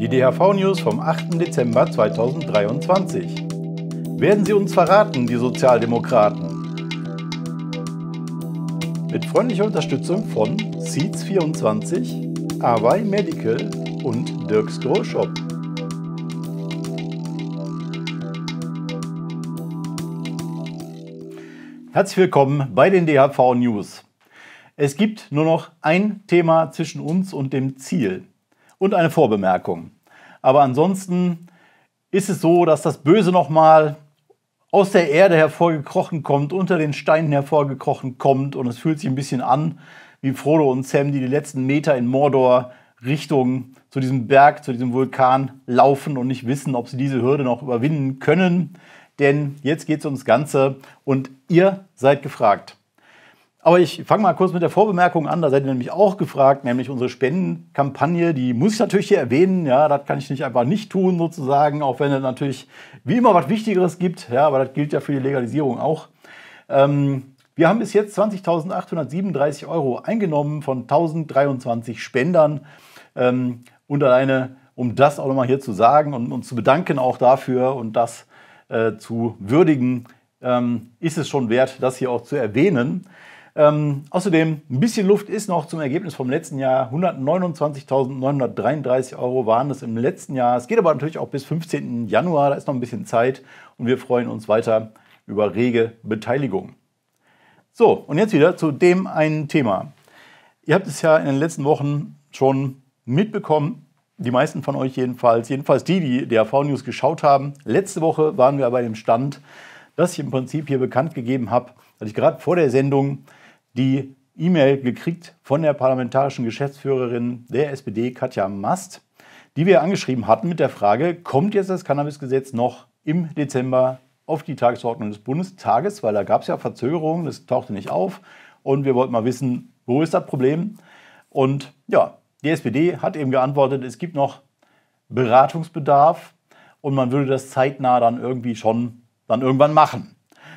Die DHV-News vom 8. Dezember 2023. Werden sie uns verraten, die Sozialdemokraten? Mit freundlicher Unterstützung von Seeds24, Awai Medical und Dirks Großshop. Herzlich willkommen bei den DHV News. Es gibt nur noch ein Thema zwischen uns und dem Ziel und eine Vorbemerkung. Aber ansonsten ist es so, dass das Böse nochmal aus der Erde hervorgekrochen kommt, unter den Steinen hervorgekrochen kommt und es fühlt sich ein bisschen an wie Frodo und Sam, die die letzten Meter in Mordor Richtung zu diesem Berg, zu diesem Vulkan laufen und nicht wissen, ob sie diese Hürde noch überwinden können denn jetzt geht es ums Ganze und ihr seid gefragt. Aber ich fange mal kurz mit der Vorbemerkung an, da seid ihr nämlich auch gefragt, nämlich unsere Spendenkampagne, die muss ich natürlich hier erwähnen, ja, das kann ich nicht einfach nicht tun sozusagen, auch wenn es natürlich wie immer was Wichtigeres gibt, ja, aber das gilt ja für die Legalisierung auch. Ähm, wir haben bis jetzt 20.837 Euro eingenommen von 1023 Spendern. Ähm, und alleine, um das auch nochmal hier zu sagen und uns zu bedanken auch dafür und das äh, zu würdigen, ähm, ist es schon wert, das hier auch zu erwähnen. Ähm, außerdem, ein bisschen Luft ist noch zum Ergebnis vom letzten Jahr. 129.933 Euro waren es im letzten Jahr. Es geht aber natürlich auch bis 15. Januar, da ist noch ein bisschen Zeit und wir freuen uns weiter über rege Beteiligung. So, und jetzt wieder zu dem einen Thema. Ihr habt es ja in den letzten Wochen schon mitbekommen, die meisten von euch jedenfalls, jedenfalls die, die DRV News geschaut haben. Letzte Woche waren wir bei dem Stand, dass ich im Prinzip hier bekannt gegeben habe, dass ich gerade vor der Sendung die E-Mail gekriegt von der parlamentarischen Geschäftsführerin der SPD, Katja Mast, die wir angeschrieben hatten mit der Frage, kommt jetzt das Cannabisgesetz noch im Dezember auf die Tagesordnung des Bundestages, weil da gab es ja Verzögerungen, das tauchte nicht auf und wir wollten mal wissen, wo ist das Problem? Und ja, die SPD hat eben geantwortet, es gibt noch Beratungsbedarf und man würde das zeitnah dann irgendwie schon dann irgendwann machen.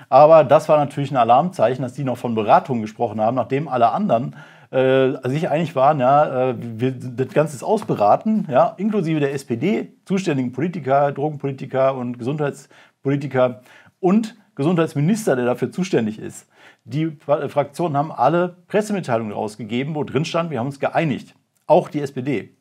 Aber das war natürlich ein Alarmzeichen, dass die noch von Beratung gesprochen haben, nachdem alle anderen äh, sich einig waren, ja, äh, wir, das Ganze ist ausberaten, ja, inklusive der SPD, zuständigen Politiker, Drogenpolitiker und Gesundheitspolitiker und Gesundheitsminister, der dafür zuständig ist. Die Fraktionen haben alle Pressemitteilungen rausgegeben, wo drin stand, wir haben uns geeinigt auch die SPD.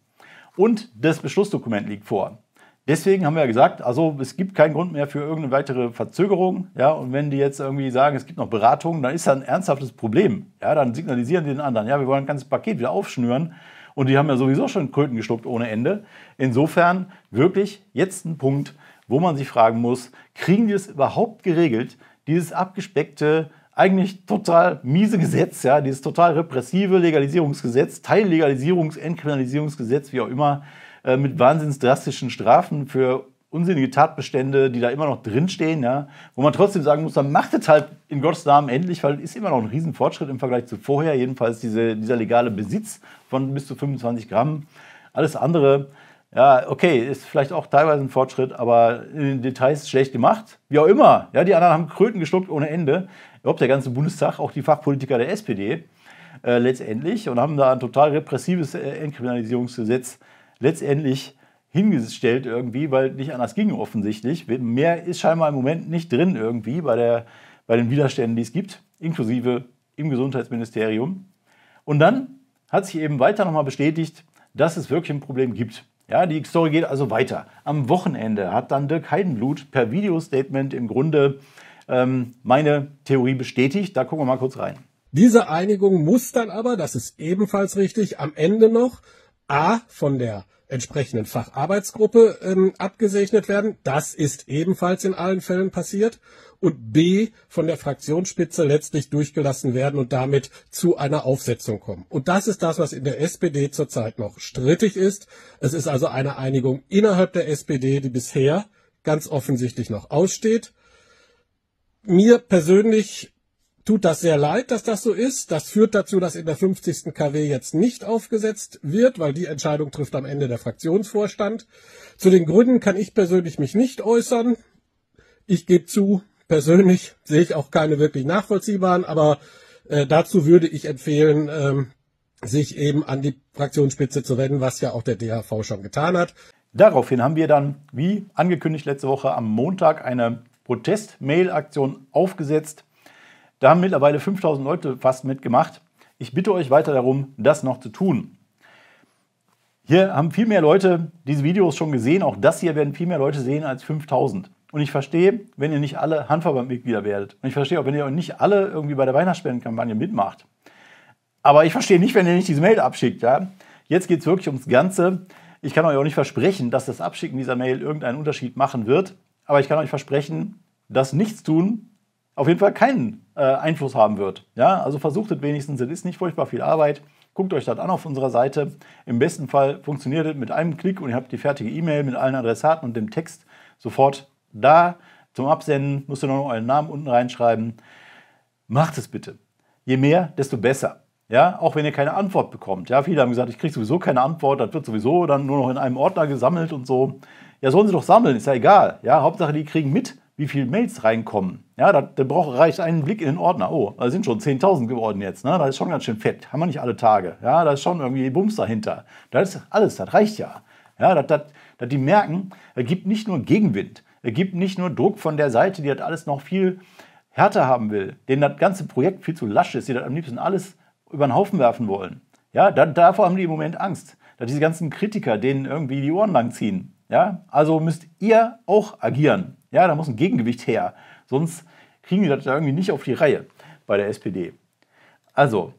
Und das Beschlussdokument liegt vor. Deswegen haben wir ja gesagt, also es gibt keinen Grund mehr für irgendeine weitere Verzögerung. Ja, und wenn die jetzt irgendwie sagen, es gibt noch Beratungen, dann ist das ein ernsthaftes Problem. Ja, dann signalisieren die den anderen, ja, wir wollen ein ganzes Paket wieder aufschnüren. Und die haben ja sowieso schon Kröten geschluckt ohne Ende. Insofern wirklich jetzt ein Punkt, wo man sich fragen muss, kriegen die es überhaupt geregelt, dieses abgespeckte eigentlich total miese Gesetz, ja, dieses total repressive Legalisierungsgesetz, Teillegalisierungs-, Entkriminalisierungsgesetz, wie auch immer, äh, mit wahnsinns drastischen Strafen für unsinnige Tatbestände, die da immer noch drinstehen, ja, wo man trotzdem sagen muss, dann macht es halt in Gottes Namen endlich, weil es ist immer noch ein Riesenfortschritt im Vergleich zu vorher, jedenfalls diese, dieser legale Besitz von bis zu 25 Gramm. Alles andere, ja, okay, ist vielleicht auch teilweise ein Fortschritt, aber in den Details schlecht gemacht. Wie auch immer, ja, die anderen haben Kröten geschluckt ohne Ende überhaupt der ganze Bundestag, auch die Fachpolitiker der SPD äh, letztendlich und haben da ein total repressives äh, Entkriminalisierungsgesetz letztendlich hingestellt irgendwie, weil nicht anders ging offensichtlich. Mehr ist scheinbar im Moment nicht drin irgendwie bei, der, bei den Widerständen, die es gibt, inklusive im Gesundheitsministerium. Und dann hat sich eben weiter nochmal bestätigt, dass es wirklich ein Problem gibt. Ja, die Story geht also weiter. Am Wochenende hat dann Dirk Heidenblut per Videostatement im Grunde ähm, meine Theorie bestätigt. Da gucken wir mal kurz rein. Diese Einigung muss dann aber, das ist ebenfalls richtig, am Ende noch A von der entsprechenden Facharbeitsgruppe ähm, abgesegnet werden. Das ist ebenfalls in allen Fällen passiert. Und B von der Fraktionsspitze letztlich durchgelassen werden und damit zu einer Aufsetzung kommen. Und das ist das, was in der SPD zurzeit noch strittig ist. Es ist also eine Einigung innerhalb der SPD, die bisher ganz offensichtlich noch aussteht mir persönlich tut das sehr leid, dass das so ist. Das führt dazu, dass in der 50. KW jetzt nicht aufgesetzt wird, weil die Entscheidung trifft am Ende der Fraktionsvorstand. Zu den Gründen kann ich persönlich mich nicht äußern. Ich gebe zu, persönlich sehe ich auch keine wirklich nachvollziehbaren, aber äh, dazu würde ich empfehlen, ähm, sich eben an die Fraktionsspitze zu wenden, was ja auch der DHV schon getan hat. Daraufhin haben wir dann, wie angekündigt letzte Woche, am Montag eine Protest-Mail-Aktion aufgesetzt. Da haben mittlerweile 5000 Leute fast mitgemacht. Ich bitte euch weiter darum, das noch zu tun. Hier haben viel mehr Leute diese Videos schon gesehen. Auch das hier werden viel mehr Leute sehen als 5000. Und ich verstehe, wenn ihr nicht alle Handverbandmitglieder werdet. Und ich verstehe auch, wenn ihr nicht alle irgendwie bei der Weihnachtsspendenkampagne mitmacht. Aber ich verstehe nicht, wenn ihr nicht diese Mail abschickt. Ja? Jetzt geht es wirklich ums Ganze. Ich kann euch auch nicht versprechen, dass das Abschicken dieser Mail irgendeinen Unterschied machen wird. Aber ich kann euch versprechen, dass Nichtstun auf jeden Fall keinen äh, Einfluss haben wird. Ja? Also versucht es wenigstens. Es ist nicht furchtbar viel Arbeit. Guckt euch das an auf unserer Seite. Im besten Fall funktioniert es mit einem Klick und ihr habt die fertige E-Mail mit allen Adressaten und dem Text sofort da. Zum Absenden müsst ihr noch euren Namen unten reinschreiben. Macht es bitte. Je mehr, desto besser. Ja, auch wenn ihr keine Antwort bekommt. Ja, viele haben gesagt, ich kriege sowieso keine Antwort, das wird sowieso dann nur noch in einem Ordner gesammelt und so. Ja, sollen sie doch sammeln, ist ja egal. Ja, Hauptsache, die kriegen mit, wie viele Mails reinkommen. Ja, da, da braucht, reicht einen Blick in den Ordner. Oh, da sind schon 10.000 geworden jetzt. Ne? Das ist schon ganz schön fett. Haben wir nicht alle Tage. Ja, da ist schon irgendwie Bums dahinter. Das ist alles, das reicht ja. Ja, dass, dass, dass die merken, es gibt nicht nur Gegenwind. Es gibt nicht nur Druck von der Seite, die das alles noch viel härter haben will, denen das ganze Projekt viel zu lasch ist, die das am liebsten alles über den Haufen werfen wollen. Ja, da, davor haben die im Moment Angst, dass diese ganzen Kritiker denen irgendwie die Ohren lang ziehen. Ja, also müsst ihr auch agieren. Ja, da muss ein Gegengewicht her. Sonst kriegen die das irgendwie nicht auf die Reihe bei der SPD. Also,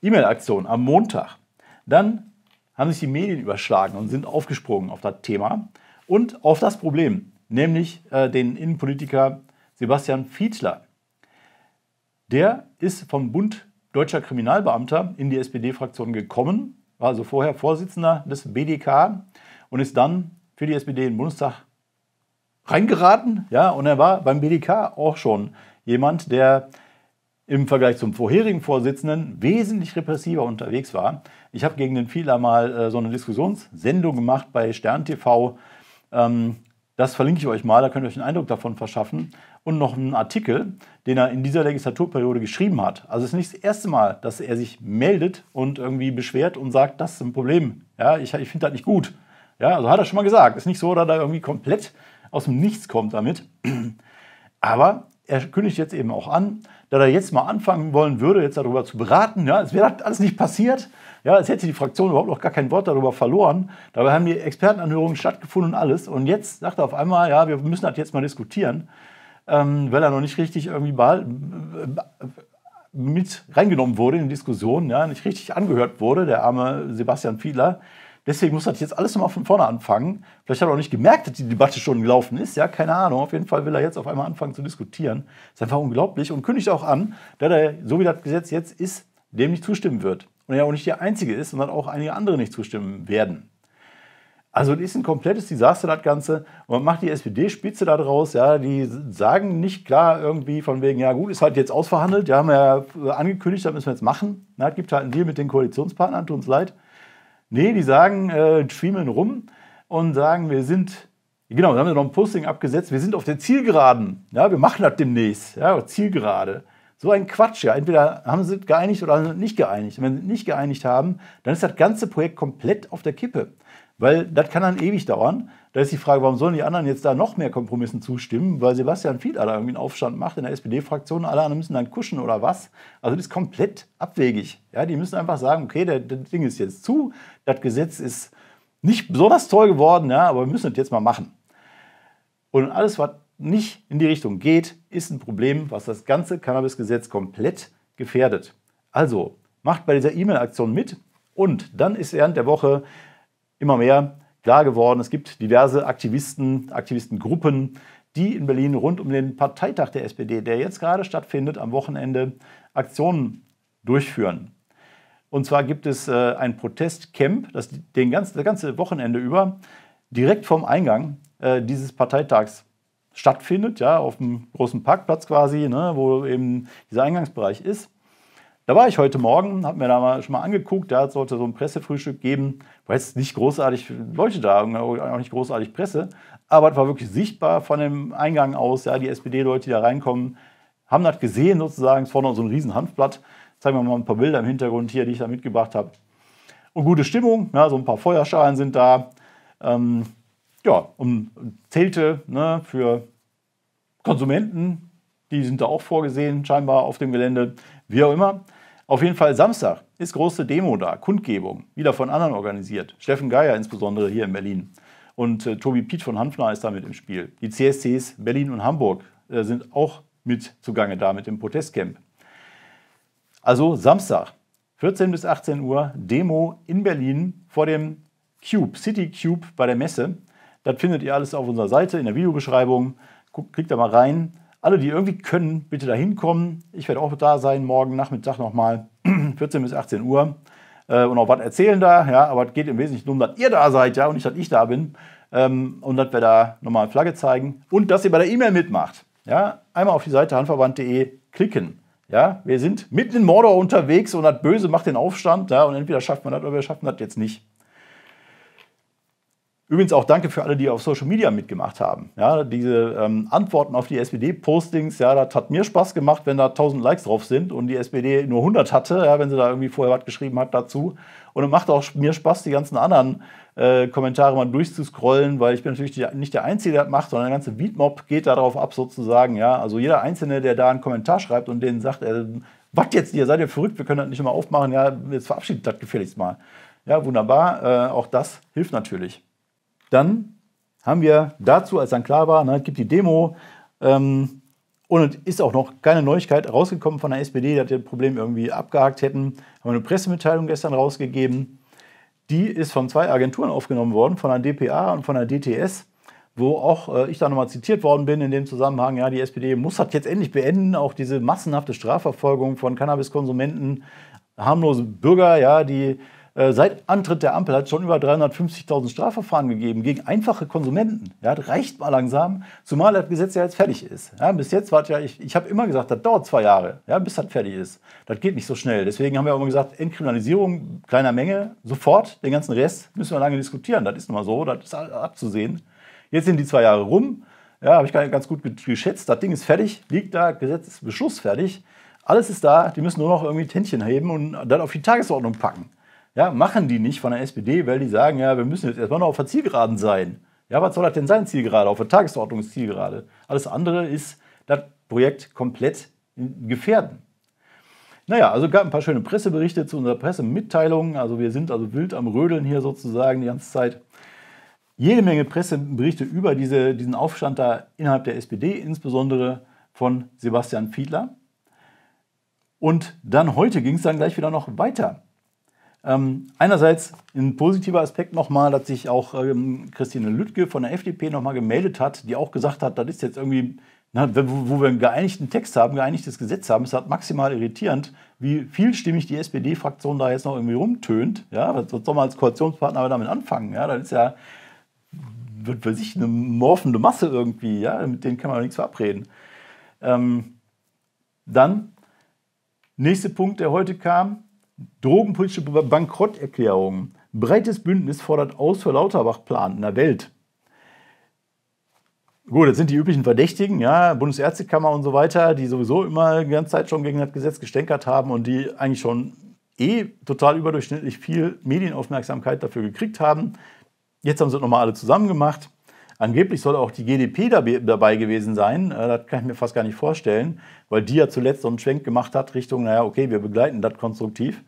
E-Mail-Aktion am Montag. Dann haben sich die Medien überschlagen und sind aufgesprungen auf das Thema und auf das Problem, nämlich äh, den Innenpolitiker Sebastian Fiedler. Der ist vom Bund Deutscher Kriminalbeamter in die SPD-Fraktion gekommen, war also vorher Vorsitzender des BDK und ist dann für die SPD in den Bundestag reingeraten. Ja, und er war beim BDK auch schon jemand, der im Vergleich zum vorherigen Vorsitzenden wesentlich repressiver unterwegs war. Ich habe gegen den Fehler mal äh, so eine Diskussionssendung gemacht bei Stern TV. Ähm, das verlinke ich euch mal, da könnt ihr euch einen Eindruck davon verschaffen. Und noch einen Artikel, den er in dieser Legislaturperiode geschrieben hat. Also es ist nicht das erste Mal, dass er sich meldet und irgendwie beschwert und sagt, das ist ein Problem. Ja, ich, ich finde das nicht gut. Ja, also hat er schon mal gesagt. Ist nicht so, dass er irgendwie komplett aus dem Nichts kommt damit. Aber er kündigt jetzt eben auch an, dass er jetzt mal anfangen wollen würde, jetzt darüber zu beraten. Ja, es wäre alles nicht passiert. Ja, es hätte die Fraktion überhaupt noch gar kein Wort darüber verloren. Dabei haben die Expertenanhörungen stattgefunden und alles. Und jetzt sagt er auf einmal, ja, wir müssen das jetzt mal diskutieren, ähm, weil er noch nicht richtig irgendwie mit reingenommen wurde in die Diskussion, ja, nicht richtig angehört wurde, der arme Sebastian Fiedler. Deswegen muss das jetzt alles nochmal von vorne anfangen. Vielleicht hat er auch nicht gemerkt, dass die Debatte schon gelaufen ist. Ja, keine Ahnung. Auf jeden Fall will er jetzt auf einmal anfangen zu diskutieren. Ist einfach unglaublich und kündigt auch an, dass er, so wie das Gesetz jetzt ist, dem nicht zustimmen wird. Und er auch nicht der Einzige ist, sondern auch einige andere nicht zustimmen werden. Also das ist ein komplettes Desaster, das Ganze. Und man macht die SPD-Spitze da draus, ja, die sagen nicht klar irgendwie von wegen, ja gut, ist halt jetzt ausverhandelt, ja, haben ja angekündigt, das müssen wir jetzt machen. Na, es gibt halt einen Deal mit den Koalitionspartnern, tut uns leid. Nee, die sagen, äh, schwiemeln rum und sagen, wir sind, genau, da haben wir noch ein Posting abgesetzt, wir sind auf der Zielgeraden. Ja, wir machen das demnächst, ja, Zielgerade. So ein Quatsch, ja. Entweder haben sie geeinigt oder nicht geeinigt. Und wenn sie nicht geeinigt haben, dann ist das ganze Projekt komplett auf der Kippe. Weil das kann dann ewig dauern. Da ist die Frage, warum sollen die anderen jetzt da noch mehr Kompromissen zustimmen? Weil Sebastian Fiedler da irgendwie einen Aufstand macht in der SPD-Fraktion, alle anderen müssen dann kuschen oder was? Also das ist komplett abwegig. Ja, die müssen einfach sagen, okay, das Ding ist jetzt zu, das Gesetz ist nicht besonders toll geworden, ja, aber wir müssen das jetzt mal machen. Und alles, was nicht in die Richtung geht, ist ein Problem, was das ganze Cannabis-Gesetz komplett gefährdet. Also macht bei dieser E-Mail-Aktion mit und dann ist während der Woche immer mehr klar geworden, es gibt diverse Aktivisten, Aktivistengruppen, die in Berlin rund um den Parteitag der SPD, der jetzt gerade stattfindet, am Wochenende Aktionen durchführen. Und zwar gibt es äh, ein Protestcamp, das den ganzen, das ganze Wochenende über direkt vom Eingang äh, dieses Parteitags stattfindet, ja, auf dem großen Parkplatz quasi, ne, wo eben dieser Eingangsbereich ist. Da war ich heute Morgen, habe mir da mal schon mal angeguckt, da sollte so ein Pressefrühstück geben, weil es nicht großartig Leute da, auch nicht großartig Presse, aber es war wirklich sichtbar von dem Eingang aus, ja, die SPD-Leute, die da reinkommen, haben das gesehen sozusagen, es vorne so ein riesen Hanfblatt Zeigen wir mal ein paar Bilder im Hintergrund hier, die ich da mitgebracht habe. Und gute Stimmung, ja, so ein paar Feuerschalen sind da. Ähm, ja, und Zelte ne, für Konsumenten, die sind da auch vorgesehen, scheinbar auf dem Gelände, wie auch immer. Auf jeden Fall Samstag ist große Demo da, Kundgebung, wieder von anderen organisiert. Steffen Geier insbesondere hier in Berlin. Und äh, Tobi Piet von Hanfner ist da mit im Spiel. Die CSCs Berlin und Hamburg äh, sind auch mit zugange da mit dem Protestcamp. Also Samstag, 14 bis 18 Uhr, Demo in Berlin vor dem Cube, City Cube bei der Messe. Das findet ihr alles auf unserer Seite in der Videobeschreibung. klickt da mal rein. Alle, die irgendwie können, bitte da hinkommen. Ich werde auch da sein, morgen Nachmittag nochmal, 14 bis 18 Uhr. Äh, und auch was erzählen da, ja, aber es geht im Wesentlichen darum, dass ihr da seid, ja, und nicht, dass ich da bin. Ähm, und dass wir da nochmal Flagge zeigen. Und dass ihr bei der E-Mail mitmacht. Ja, einmal auf die Seite handverband.de klicken. Ja, wir sind mitten in Mordor unterwegs und das Böse macht den Aufstand. Ja, und entweder schafft man das oder wir schaffen das jetzt nicht. Übrigens auch danke für alle, die auf Social Media mitgemacht haben. Ja, diese ähm, Antworten auf die SPD-Postings, ja, das hat mir Spaß gemacht, wenn da 1000 Likes drauf sind und die SPD nur 100 hatte, ja, wenn sie da irgendwie vorher was geschrieben hat dazu. Und es macht auch mir Spaß, die ganzen anderen äh, Kommentare mal durchzuscrollen, weil ich bin natürlich die, nicht der Einzige, der das macht, sondern der ganze Beatmob geht darauf ab sozusagen. Ja, also jeder Einzelne, der da einen Kommentar schreibt und denen sagt, äh, was jetzt, ihr seid ihr verrückt, wir können das nicht immer aufmachen, ja, jetzt verabschiedet das gefälligst mal. Ja, wunderbar, äh, auch das hilft natürlich. Dann haben wir dazu, als dann klar war, ne, gibt die Demo ähm, und ist auch noch keine Neuigkeit rausgekommen von der SPD, dass die das Problem irgendwie abgehakt hätten, haben wir eine Pressemitteilung gestern rausgegeben. Die ist von zwei Agenturen aufgenommen worden, von der DPA und von der DTS, wo auch äh, ich da nochmal zitiert worden bin in dem Zusammenhang, ja, die SPD muss das jetzt endlich beenden, auch diese massenhafte Strafverfolgung von Cannabiskonsumenten, harmlose Bürger, ja, die seit Antritt der Ampel hat es schon über 350.000 Strafverfahren gegeben gegen einfache Konsumenten. Ja, das reicht mal langsam, zumal das Gesetz ja jetzt fertig ist. Ja, bis jetzt war ja, ich, ich habe immer gesagt, das dauert zwei Jahre, ja, bis das fertig ist. Das geht nicht so schnell. Deswegen haben wir immer gesagt, Entkriminalisierung kleiner Menge, sofort. Den ganzen Rest müssen wir lange diskutieren. Das ist nun mal so, das ist abzusehen. Jetzt sind die zwei Jahre rum. Ja, habe ich ganz gut geschätzt. Das Ding ist fertig, liegt da, Gesetzesbeschluss fertig. Alles ist da, die müssen nur noch irgendwie Tändchen heben und dann auf die Tagesordnung packen. Ja, machen die nicht von der SPD, weil die sagen, ja, wir müssen jetzt erstmal noch auf der Zielgeraden sein. Ja, was soll das denn sein, Zielgerade? Auf der Tagesordnung ist Zielgerade. Alles andere ist das Projekt komplett gefährden. Naja, also gab ein paar schöne Presseberichte zu unserer Pressemitteilung. Also wir sind also wild am Rödeln hier sozusagen die ganze Zeit. Jede Menge Presseberichte über diese, diesen Aufstand da innerhalb der SPD, insbesondere von Sebastian Fiedler. Und dann heute ging es dann gleich wieder noch weiter. Ähm, einerseits ein positiver Aspekt nochmal, dass sich auch ähm, Christine Lüttke von der FDP nochmal gemeldet hat, die auch gesagt hat, das ist jetzt irgendwie, na, wo, wir einen geeinigten Text haben, geeinigtes Gesetz haben, ist halt maximal irritierend, wie vielstimmig die SPD-Fraktion da jetzt noch irgendwie rumtönt. Ja, was soll man als Koalitionspartner damit anfangen? Ja, das ist ja, wird für sich eine morphende Masse irgendwie, ja, mit denen kann man nichts verabreden. Ähm, dann, nächster Punkt, der heute kam, Drogenpolitische Bankrotterklärung. Breites Bündnis fordert aus für Lauterbach-Plan in der Welt. Gut, das sind die üblichen Verdächtigen, ja, Bundesärztekammer und so weiter, die sowieso immer die ganze Zeit schon gegen das Gesetz gestänkert haben und die eigentlich schon eh total überdurchschnittlich viel Medienaufmerksamkeit dafür gekriegt haben. Jetzt haben sie es nochmal alle zusammen gemacht. Angeblich soll auch die GDP dabei gewesen sein. Äh, das kann ich mir fast gar nicht vorstellen, weil die ja zuletzt so einen Schwenk gemacht hat Richtung, naja, okay, wir begleiten das konstruktiv.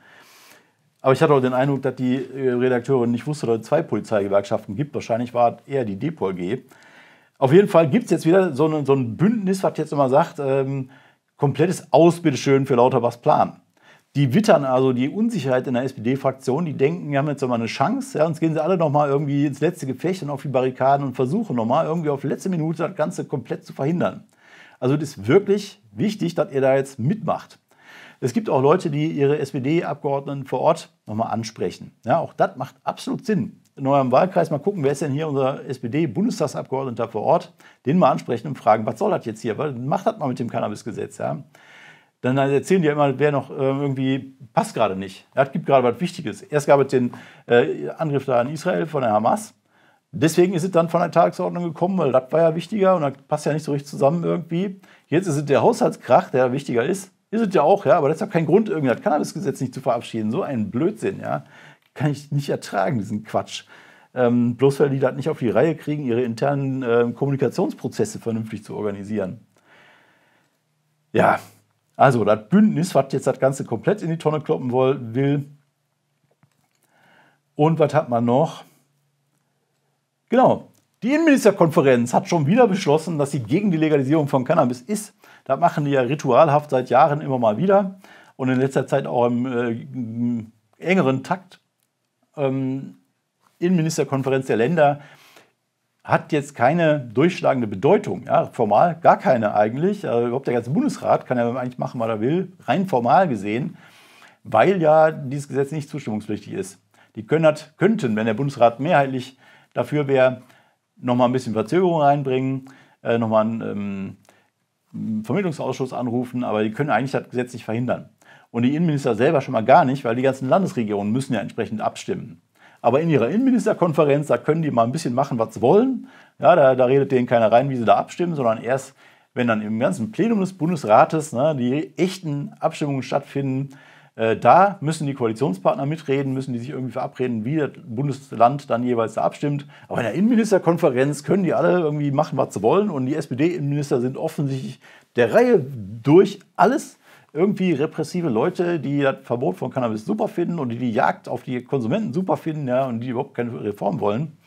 Aber ich hatte auch den Eindruck, dass die äh, Redakteurin nicht wusste, dass es zwei Polizeigewerkschaften gibt. Wahrscheinlich war es eher die DPOLG. Auf jeden Fall gibt es jetzt wieder so ein, so ein Bündnis, was jetzt immer sagt, ähm, komplettes Aus, bitteschön, für Lauterbachs Plan. Die wittern also die Unsicherheit in der SPD-Fraktion. Die denken, wir haben jetzt nochmal eine Chance. Ja, uns gehen sie alle nochmal irgendwie ins letzte Gefecht und auf die Barrikaden und versuchen nochmal irgendwie auf letzte Minute das Ganze komplett zu verhindern. Also es ist wirklich wichtig, dass ihr da jetzt mitmacht. Es gibt auch Leute, die ihre SPD-Abgeordneten vor Ort nochmal ansprechen. Ja, auch das macht absolut Sinn. In eurem Wahlkreis mal gucken, wer ist denn hier unser SPD-Bundestagsabgeordneter vor Ort, den mal ansprechen und fragen, was soll das jetzt hier? Macht das mal mit dem Cannabisgesetz. Ja? Dann erzählen die ja immer, wer noch äh, irgendwie passt gerade nicht. Es gibt gerade was Wichtiges. Erst gab es den äh, Angriff da an Israel von der Hamas. Deswegen ist es dann von der Tagesordnung gekommen, weil das war ja wichtiger und das passt ja nicht so richtig zusammen irgendwie. Jetzt ist es der Haushaltskrach, der wichtiger ist. Ist es ja auch, ja, aber das ist ja kein Grund, irgendwie das Cannabisgesetz nicht zu verabschieden. So ein Blödsinn, ja. Kann ich nicht ertragen, diesen Quatsch. Ähm, bloß weil die das nicht auf die Reihe kriegen, ihre internen äh, Kommunikationsprozesse vernünftig zu organisieren. Ja, also das Bündnis, was jetzt das Ganze komplett in die Tonne kloppen will. Und was hat man noch? Genau, die Innenministerkonferenz hat schon wieder beschlossen, dass sie gegen die Legalisierung von Cannabis ist. Das machen die ja ritualhaft seit Jahren immer mal wieder und in letzter Zeit auch im äh, engeren Takt. Ähm, Innenministerkonferenz der Länder hat jetzt keine durchschlagende Bedeutung. Ja, formal gar keine eigentlich. Also überhaupt der ganze Bundesrat kann ja eigentlich machen, was er will, rein formal gesehen, weil ja dieses Gesetz nicht zustimmungspflichtig ist. Die können das, könnten, wenn der Bundesrat mehrheitlich dafür wäre, nochmal ein bisschen Verzögerung reinbringen, äh, nochmal einen ähm, Vermittlungsausschuss anrufen, aber die können eigentlich das Gesetz nicht verhindern. Und die Innenminister selber schon mal gar nicht, weil die ganzen Landesregierungen müssen ja entsprechend abstimmen. Aber in ihrer Innenministerkonferenz, da können die mal ein bisschen machen, was sie wollen. Ja, da, da redet denen keiner rein, wie sie da abstimmen, sondern erst, wenn dann im ganzen Plenum des Bundesrates ne, die echten Abstimmungen stattfinden, äh, da müssen die Koalitionspartner mitreden, müssen die sich irgendwie verabreden, wie das Bundesland dann jeweils da abstimmt. Aber in der Innenministerkonferenz können die alle irgendwie machen, was sie wollen. Und die SPD-Innenminister sind offensichtlich der Reihe durch alles irgendwie repressive Leute, die das Verbot von Cannabis super finden und die die Jagd auf die Konsumenten super finden ja, und die überhaupt keine Reform wollen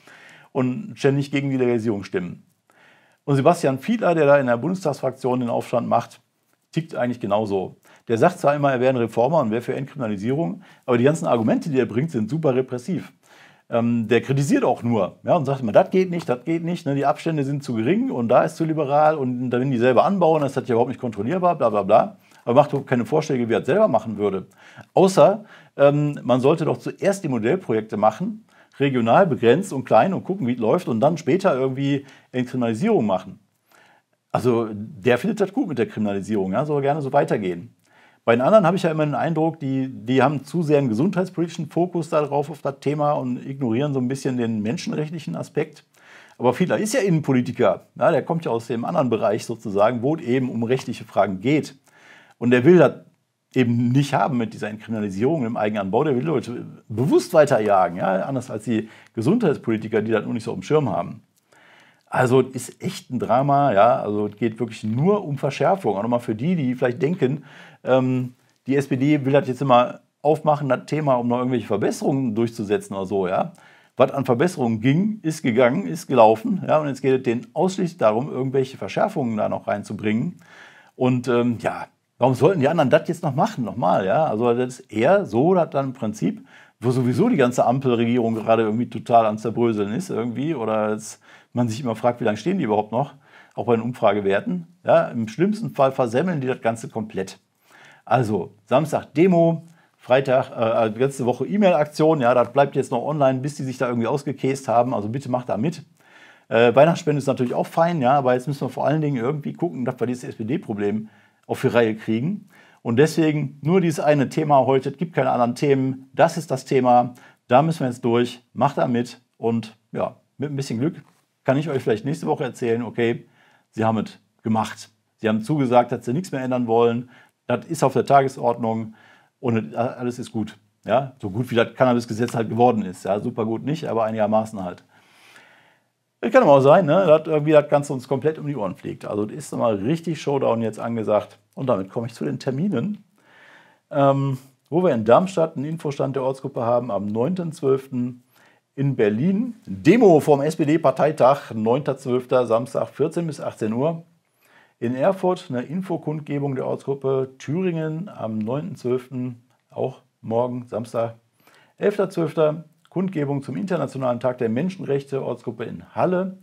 und ständig gegen die Legalisierung stimmen. Und Sebastian Fiedler, der da in der Bundestagsfraktion den Aufstand macht, tickt eigentlich genauso. Der sagt zwar immer, er wäre ein Reformer und wäre für Entkriminalisierung, aber die ganzen Argumente, die er bringt, sind super repressiv. Ähm, der kritisiert auch nur ja, und sagt immer, das geht nicht, das geht nicht, ne, die Abstände sind zu gering und da ist zu liberal und wenn die selber anbauen, ist das ja überhaupt nicht kontrollierbar, bla bla bla aber macht keine Vorschläge, wie er es selber machen würde. Außer ähm, man sollte doch zuerst die Modellprojekte machen, regional begrenzt und klein und gucken, wie es läuft und dann später irgendwie Entkriminalisierung machen. Also der findet das gut mit der Kriminalisierung, ja, soll gerne so weitergehen. Bei den anderen habe ich ja immer den Eindruck, die, die haben zu sehr einen gesundheitspolitischen Fokus darauf auf das Thema und ignorieren so ein bisschen den menschenrechtlichen Aspekt. Aber Fiedler ist ja Innenpolitiker, ja, der kommt ja aus dem anderen Bereich sozusagen, wo es eben um rechtliche Fragen geht. Und der will das eben nicht haben mit dieser Entkriminalisierung im Eigenanbau. Der will Leute bewusst weiterjagen, ja? anders als die Gesundheitspolitiker, die das nur nicht so auf dem Schirm haben. Also ist echt ein Drama, ja. Also es geht wirklich nur um Verschärfung. Auch nochmal für die, die vielleicht denken, ähm, die SPD will das jetzt immer aufmachen, das Thema, um noch irgendwelche Verbesserungen durchzusetzen oder so, ja. Was an Verbesserungen ging, ist gegangen, ist gelaufen, ja. Und jetzt geht es denen ausschließlich darum, irgendwelche Verschärfungen da noch reinzubringen. Und ähm, ja, Warum sollten die anderen das jetzt noch machen? Nochmal, ja. Also das ist eher so, dass dann im Prinzip, wo sowieso die ganze Ampelregierung gerade irgendwie total am Zerbröseln ist, irgendwie, oder man sich immer fragt, wie lange stehen die überhaupt noch, auch bei den Umfragewerten. Ja, Im schlimmsten Fall versemmeln die das Ganze komplett. Also, Samstag Demo, Freitag, äh, äh letzte Woche E-Mail-Aktion, ja, das bleibt jetzt noch online, bis die sich da irgendwie ausgekäst haben. Also bitte macht da mit. Äh, Weihnachtsspende ist natürlich auch fein, ja, aber jetzt müssen wir vor allen Dingen irgendwie gucken, dass wir dieses SPD-Problem auf die Reihe kriegen. Und deswegen nur dieses eine Thema heute, es gibt keine anderen Themen. Das ist das Thema, da müssen wir jetzt durch. Macht da mit und ja, mit ein bisschen Glück kann ich euch vielleicht nächste Woche erzählen, okay, Sie haben es gemacht. Sie haben zugesagt, dass Sie nichts mehr ändern wollen. Das ist auf der Tagesordnung und alles ist gut. Ja, so gut wie das Cannabis-Gesetz halt geworden ist. Ja, super gut nicht, aber einigermaßen halt. Das kann aber auch sein, ne, dass irgendwie das Ganze uns komplett um die Ohren fliegt. Also ist nochmal richtig Showdown jetzt angesagt. Und damit komme ich zu den Terminen. Ähm, wo wir in Darmstadt einen Infostand der Ortsgruppe haben am 9.12. in Berlin. Demo vom SPD-Parteitag, 9.12. Samstag 14 bis 18 Uhr. In Erfurt eine Infokundgebung der Ortsgruppe Thüringen am 9.12. auch morgen Samstag 11.12. Kundgebung zum Internationalen Tag der Menschenrechte, Ortsgruppe in Halle.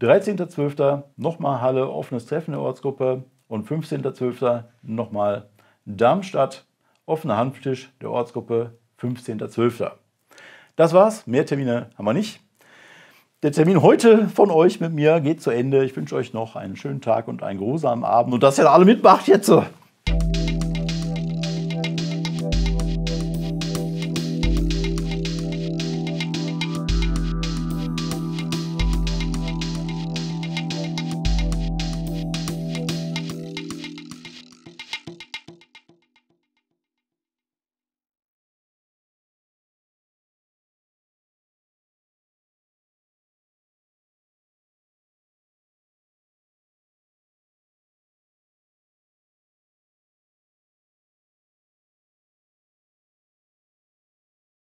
13.12. nochmal Halle, offenes Treffen der Ortsgruppe. Und 15.12. nochmal Darmstadt, offener Handtisch der Ortsgruppe, 15.12. Das war's, mehr Termine haben wir nicht. Der Termin heute von euch mit mir geht zu Ende. Ich wünsche euch noch einen schönen Tag und einen geruhsamen Abend und dass ihr alle mitmacht jetzt.